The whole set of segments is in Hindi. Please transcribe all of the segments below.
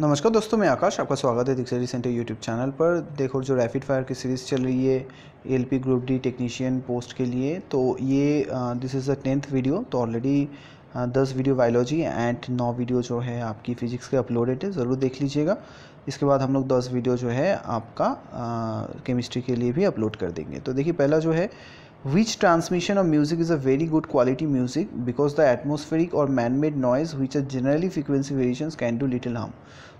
नमस्कार दोस्तों, मैं आकाश, आपका स्वागत है दिक्सरी सेंटर यूट्यूब चैनल पर। देखो, जो रैपिड फायर की सीरीज़ चल रही है LP group D technician post के लिए तो ये this is the tenth video तो ऑलरेडी दस वीडियो बायोलॉजी एंड नौ वीडियो जो है आपकी फ़िज़िक्स के अपलोडेड है, ज़रूर देख लीजिएगा। इसके बाद हम लोग दस वीडियो जो है आपका केमिस्ट्री के लिए भी अपलोड कर देंगे। तो देखिए, पहला जो है which transmission of music is a very good quality music because the atmospheric or man-made noise, which are generally frequency variations, can do little harm.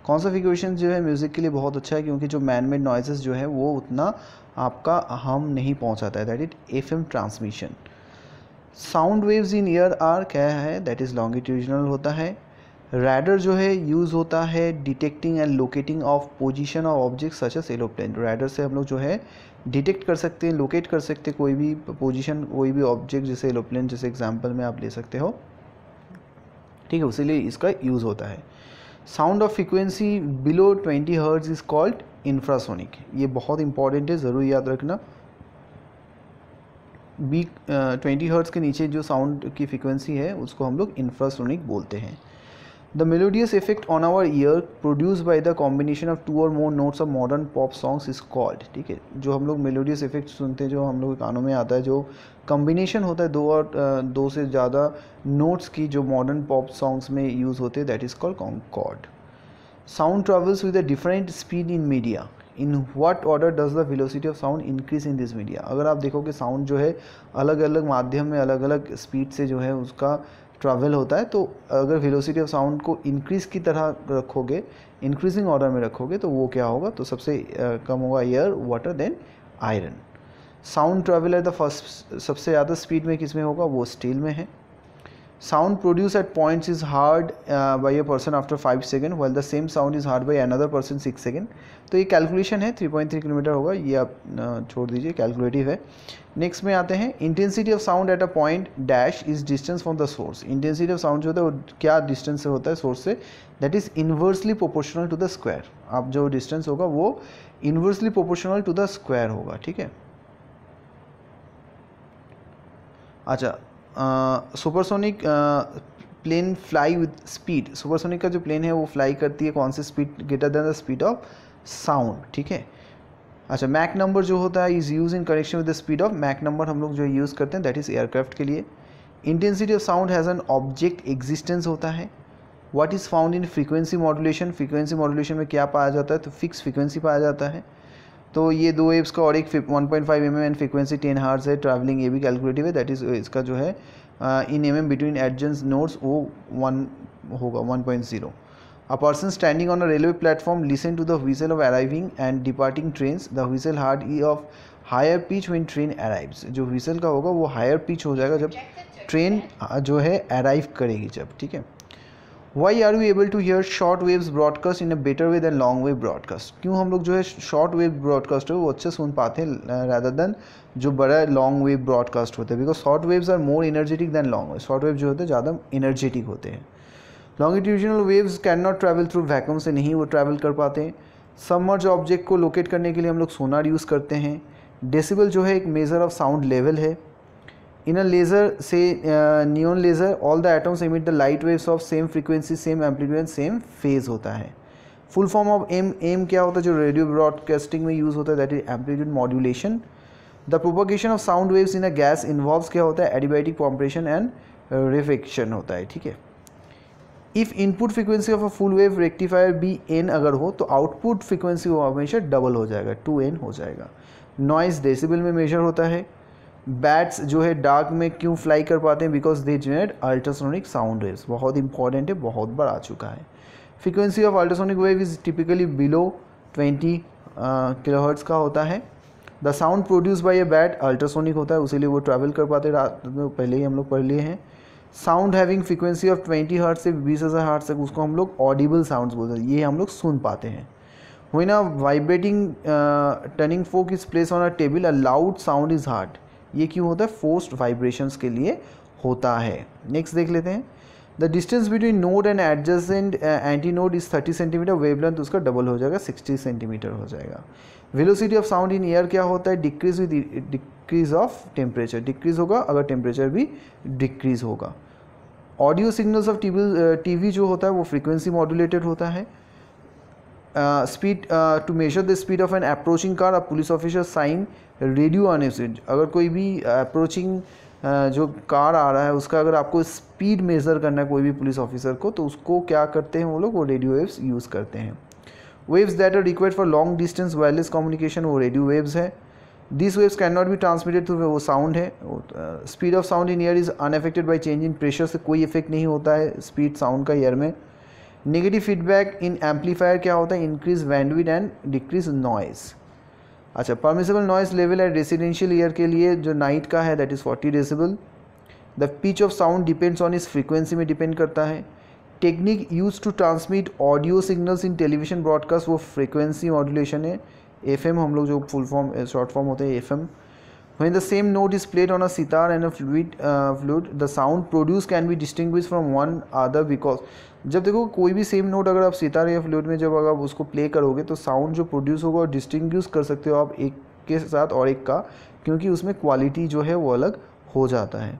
कौन सा फ्रिक्वेशन जो है म्यूज़िक के लिए बहुत अच्छा है? क्योंकि जो मैन मेड नॉइजेस जो है, वो उतना आपका हार्म नहीं पहुंचाता है। That it F M transmission sound waves in air are क्या है? दैट इज़ लॉन्गिट्यूजनल होता है। रैडर जो है यूज़ होता है detecting and locating of position of object such as aeroplane radar से हम लोग जो है डिटेक्ट कर सकते हैं लोकेट कर सकते हैं कोई भी पोजीशन कोई भी ऑब्जेक्ट जैसे एलोप्लेन जैसे एग्जांपल में आप ले सकते हो। ठीक है उसीलिए इसका यूज़ होता है। Sound of frequency below 20 hertz is called infrasonic ये बहुत इंपॉर्टेंट है, ज़रूर याद रखना। बी ट्वेंटी हर्ट्स के नीचे जो साउंड की फ्रिक्वेंसी है, उसको हम लोग इंफ्रासोनिक बोलते हैं। The melodious effect on our ear produce by the combination of two or more notes of modern pop songs is called ठीक है? जो हम लोग मेलोडियस इफ़ेक्ट सुनते हैं, जो हम लोग कानों में आता है, जो कॉम्बिनेशन होता है, दो और दो से ज़्यादा नोट्स की जो मॉडर्न पॉप सॉन्ग्स में यूज़ होते हैं that is called concord sound travels with a different speed in media in what order does the velocity of sound increase in this media अगर आप देखोगे साउंड जो है अलग अलग माध्यम में अलग अलग स्पीड से जो है उसका ट्रैवल होता है तो अगर वेलोसिटी ऑफ़ साउंड को इंक्रीज़ की तरह रखोगे इंक्रीजिंग ऑर्डर में रखोगे तो वो क्या होगा? तो सबसे कम होगा air water then iron sound travel at the first सबसे ज़्यादा स्पीड में किसमें होगा? वो स्टील में है। Sound produced at points is heard uh, by a person after 5 second while the same sound is heard by another person 6 second तो ये कैलकुलेशन है 3.3 किलोमीटर होगा ये आप uh, छोड़ दीजिए कैलकुलेटिव है। नेक्स्ट में आते हैं intensity of sound at a point dash is distance from the source intensity of sound जो होता है वो क्या डिस्टेंस से होता है सोर्स से? That is inversely proportional to the square आप जो डिस्टेंस होगा वो inversely proportional to the square होगा ठीक है? अच्छा supersonic plane fly with speed supersonic का जो प्लेन है, वो फ्लाई करती है कौन सी speed greater than the speed of sound ठीक है? अच्छा मैक नंबर जो होता है is use in connection with the speed of Mach number हम लोग जो यूज़ करते हैं दैट इज़ एयरक्राफ्ट के लिए. Intensity of sound has an object existence होता है. What is found in frequency modulation frequency modulation में क्या पाया जाता है? तो फिक्स फ्रीक्वेंसी पाया जाता है. तो ये दो वेव्स का और एक 1.5 point five M and frequency ten hertz है ट्रैवलिंग ये भी कैलकुलेटिव है दैट इज़ इसका जो है in M M between adjacent notes वो वन होगा 1.0 a person standing on a railway platform listen to the whistle of arriving and departing train the whistle heard is of higher pitch when train arrives जो व्हीसल का होगा वो हायर पिच हो जाएगा जब ट्रेन जो है अराइव करेगी जब ठीक है? Why are we able to hear short waves broadcast in a better way than long wave broadcast क्यों हम लोग जो है शॉर्ट वेव ब्रॉडकास्ट है, वो अच्छे सुन पाते हैं रैदर देन जो बड़ा लॉन्ग वेव ब्रॉडकास्ट होते हैं। Because short waves are more energetic than long wave short wave जो होते हैं, ज़्यादा एनर्जेटिक होते हैं। Longitudinal waves can not travel through vacuum से नहीं वो ट्रैवल कर पाते हैं। सबमर्ज ऑब्जेक्ट को लोकेट करने के लिए हम लोग सोनार यूज़ करते हैं। डेसिबल जो है एक मेज़र ऑफ़ साउंड लेवल है। In a laser, say uh, neon laser, all the atoms light waves of same frequency, same amplitude and same phase होता है। Full form of M M क्या होता है? जो रेडियो ब्रॉडकास्टिंग में यूज़ होता है that is amplitude modulation the propagation of sound waves in a gas involves क्या होता है? एडिबाइटिक कॉम्प्रेशन एंड रिफेक्शन होता है ठीक है? If input frequency of a full wave rectifier be N अगर हो तो आउटपुट फ्रिक्वेंसी वो हमेशा डबल हो जाएगा टू एन हो जाएगा। नॉइस डेसिबल में मेजर होता है। बैट्स जो है डार्क में क्यों फ्लाई कर पाते हैं? Because they generate ultrasonic sound waves बहुत इंपॉर्टेंट है बहुत बार आ चुका है। Frequency of ultrasonic wave is typically below 20 kilohertz का होता है। The sound produce by a bat ultrasonic होता है उसीलिए वो ट्रैवल कर पाते रात में पहले ही हम लोग पढ़ लिए हैं। Sound having frequency of 20 hertz से बीस हज़ार हर्ट तक उसको हम लोग ऑडिबल साउंड्स बोलते हैं। ये हम लोग सुन पाते हैं। A vibrating uh, turning fork is placed on a table a loud sound is heard. ये क्यों होता है? फोर्स्ड वाइब्रेशंस के लिए होता है। नेक्स्ट देख लेते हैं। The distance between node and adjacent anti node is thirty centimetre wavelength उसका डबल हो जाएगा सिक्सटी सेंटीमीटर हो जाएगा। Velocity of sound in air क्या होता है? Decrease with decrease of temperature decrease होगा, अगर टेम्परेचर भी डिक्रीज होगा। Audio signals of TV TV जो होता है, वो फ्रीक्वेंसी मॉड्यूलेटेड होता है। Speed to measure the speed of an approaching car a police officer sign radio अनसिड अगर कोई भी अप्रोचिंग uh, जो कार आ रहा है उसका अगर आपको स्पीड मेज़र करना है कोई भी पुलिस ऑफिसर को तो उसको क्या करते हैं वो लोग? वो रेडियो वेव्स यूज़ करते हैं। Waves that are required for long distance wireless communication वो रेडियो वेव्स है। This waves can not be transmitted through वो साउंड है। Speed of sound in air is unaffected by change in pressure से कोई इफ़ेक्ट नहीं होता है स्पीड साउंड का ईयर में। नेगेटिव फीडबैक इन एम्पलीफायर क्या होता है? Increase bandwidth and decrease noise अच्छा परमिसेबल नॉइस लेवल है रेसिडेंशियल ईयर के लिए जो नाइट का है that is forty decibel the pitch of sound depends on its frequency में डिपेंड करता है। Technique use to transmit audio signals in television broadcast वो फ्रीक्वेंसी मॉड्यूलेशन है। एफएम हम लोग जो फुल फॉर्म शॉर्ट फॉर्म होते हैं F M When the same note is played on a sitar and a fluid uh, flute, the sound produced can be distinguished from one other because जब देखो कोई भी सेम नोट अगर आप सितार या फ्लूट में जब अगर आप उसको प्ले करोगे तो साउंड जो प्रोड्यूस होगा और डिस्टिंग्विश कर सकते हो आप एक के साथ और एक का क्योंकि उसमें क्वालिटी जो है वो अलग हो जाता है।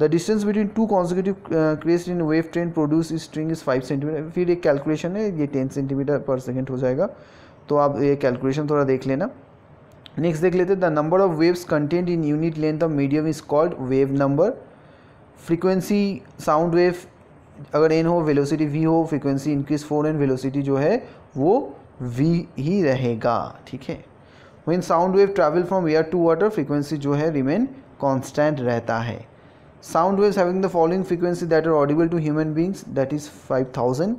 The distance between two consecutive crest in wave train produce string is five centimetre फिर एक कैलकुलेशन है ये टेन सेंटीमीटर पर सेकेंड हो जाएगा। तो आप ये कैलकुलेशन थोड़ा देख लेना। नेक्स्ट देख लेते the number of waves content in unit length of medium is called wave number frequency sound wave अगर एन हो वेलोसिटी वी हो frequency increase four N velocity जो है, वो वी ही रहेगा, ठीक है? When sound wave travel from air to water frequency जो है रिमेन कॉन्स्टेंट रहता है। Sound waves having the following frequency that are audible to human beings that is five thousand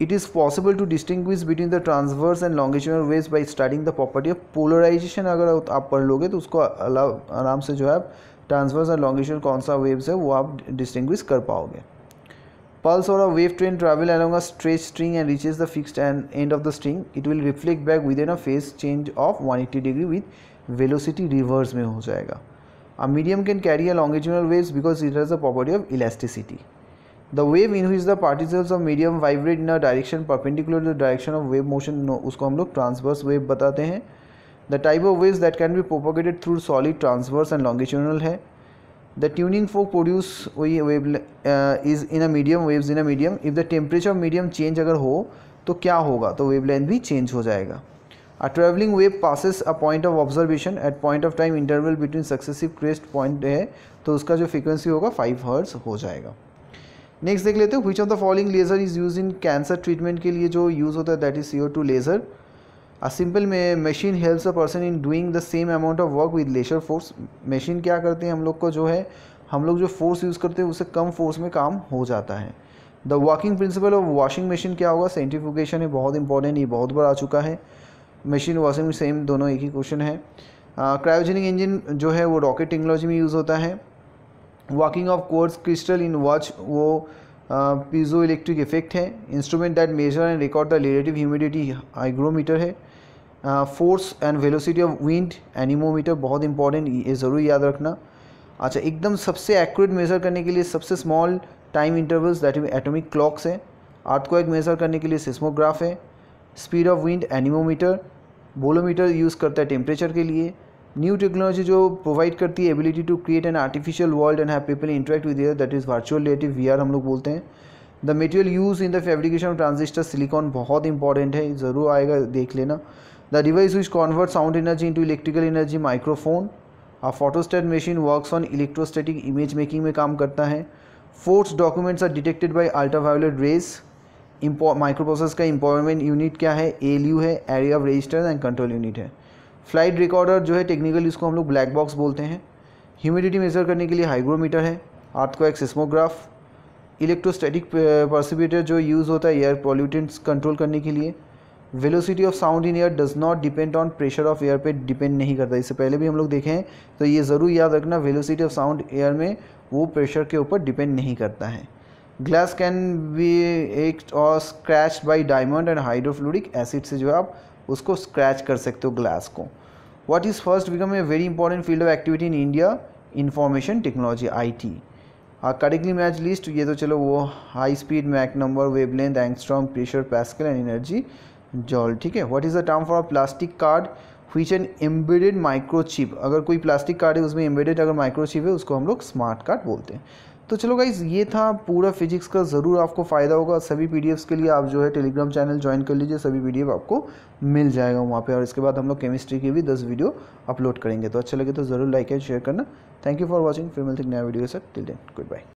it is possible to distinguish between the transverse and longitudinal waves by studying the property of polarization अगर आप पढ़ लोगे तो उसको आराम से जो है आप ट्रांसवर्स और लॉन्गिट्यूड कौन सा वेव्स है वो आप डिस्टिंग्विश कर पाओगे pulse or a wave train travel along a straight string and reaches the fixed end of the string it will reflect back within a phase change of 180 degree with velocity reverse में हो जाएगा a medium can carry a longitudinal waves because it has a property of elasticity the wave in which is the particles of medium vibrate in a direction perpendicular the direction of wave motion उसको हम लोग ट्रांसवर्स वेव बताते हैं। The type of wave that can be propagated through solid transverse and longitudinal है। द ट्यूनिंग फॉर प्रोड्यूस वही wave is in a medium wave in a medium if the temperature of medium change अगर हो तो क्या होगा? तो वेव लेंथ भी चेंज हो जाएगा। A travelling wave passes a point of observation at point of time interval between successive crest point है तो उसका जो फ्रिक्वेंसी होगा फाइव हर्स हो जाएगा। नेक्स्ट देख लेते हैं which of the following laser is use in cancer treatment के लिए जो यूज़ होता है that is C O two laser a simple machine helps a person in doing the same amount of work with lesser force machine क्या करते हैं हम लोग को जो है, हम लोग जो फोर्स यूज़ करते हैं, उससे कम फोर्स में काम हो जाता है. The working principle of washing machine क्या होगा? सेंट्रीफिकेशन है, बहुत इंपॉर्टेंट ये बहुत बार आ चुका है. मशीन वॉशिंग सेम दोनों एक ही क्वेश्चन है. क्रायोजेनिक इंजन जो है, वो रॉकेट टेक्नोलॉजी में यूज़ होता है. Working of quartz crystal in watch वो पीजो इलेक्ट्रिक इफ़ेक्ट है instrument that measure and record the relative humidity hygrometer है force and velocity of wind anemometer बहुत इंपॉर्टेंट ये ज़रूर याद रखना अच्छा एकदम सबसे एक्यूरेट मेज़र करने के लिए सबसे small time intervals that atomic clocks है एक मेज़र करने के लिए सिस्मोग्राफ है speed of wind anemometer bolometer use करता है टेम्परेचर के लिए न्यू टेक्नोलॉजी जो प्रोवाइड करती है ability to create an artificial world and have people interact with ear that is virtual relative V हम लोग बोलते हैं। The material use in the fabrication of transistor silicon बहुत इंपॉर्टेंट है, ज़रूर आएगा, देख लेना। The device which convert sound energy into electrical energy microphone a photostat machine works on electrostatic image making में काम करता है। Forged documents are detected by ultraviolet rays microprocessor का इंपॉर्टेंट यूनिट क्या है? एल यू है area of register and control unit है। फ़्लाइट रिकॉर्डर जो है टेक्निकली इसको हम लोग ब्लैक बॉक्स बोलते हैं। ह्यूमिडिटी मेज़र करने के लिए हाइग्रोमीटर है आर्थ को एक सिस्मोग्राफ, इलेक्ट्रोस्टैटिक परसिपिटर जो यूज़ होता है एयर पॉल्यूटेंट्स कंट्रोल करने के लिए। Velocity of sound in air does not depend on pressure of air पे डिपेंड नहीं करता। इससे पहले भी हम लोग देखें तो ये ज़रूर याद रखना वेलोसिटी ऑफ़ साउंड एयर में वो प्रेशर के ऊपर डिपेंड नहीं करता है। ग्लास कैन बी एक और scratch by diamond and hydrofluoric acid से जो है आप उसको स्क्रैच कर सकते हो ग्लास को। What is first become a very important field of activity in India information technology I T correctly match list ये तो चलो वो high speed mach number wavelength angstrom pressure pascal and energy joule ठीक है? What is the term for plastic card which an embedded microchip अगर कोई प्लास्टिक कार्ड है, उसमें एम्बेडेड अगर माइक्रोचिप है, उसको हम लोग स्मार्ट कार्ड बोलते हैं। तो चलो गाइज़ ये था पूरा फिजिक्स का ज़रूर आपको फ़ायदा होगा। सभी पी के लिए आप जो है टेलीग्राम चैनल ज्वाइन कर लीजिए, सभी पीडीएफ आपको मिल जाएगा वहाँ पे। और इसके बाद हम लोग केमिस्ट्री की भी दस वीडियो अपलोड करेंगे। तो अच्छा लगे तो ज़रूर लाइक एंड शेयर करना। थैंक यू फॉर वॉचिंग फिर मिलते नया video sir till then good bye